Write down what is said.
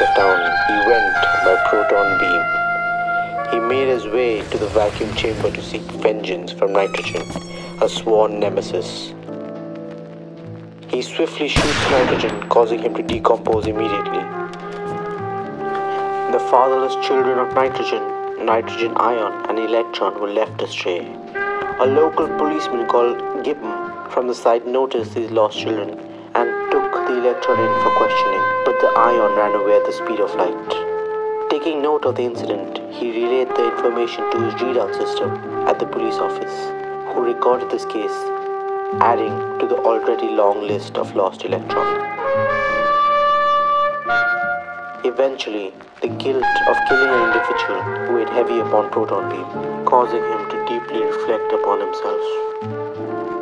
of town, he went by proton beam. He made his way to the vacuum chamber to seek vengeance from nitrogen, a sworn nemesis. He swiftly shoots nitrogen, causing him to decompose immediately. The fatherless children of nitrogen, nitrogen ion, and electron were left astray. A local policeman called Gibbon from the site noticed these lost children and electron in for questioning, but the ion ran away at the speed of light. Taking note of the incident, he relayed the information to his readout system at the police office, who recorded this case, adding to the already long list of lost electrons. Eventually, the guilt of killing an individual weighed heavy upon Proton Beam, causing him to deeply reflect upon himself.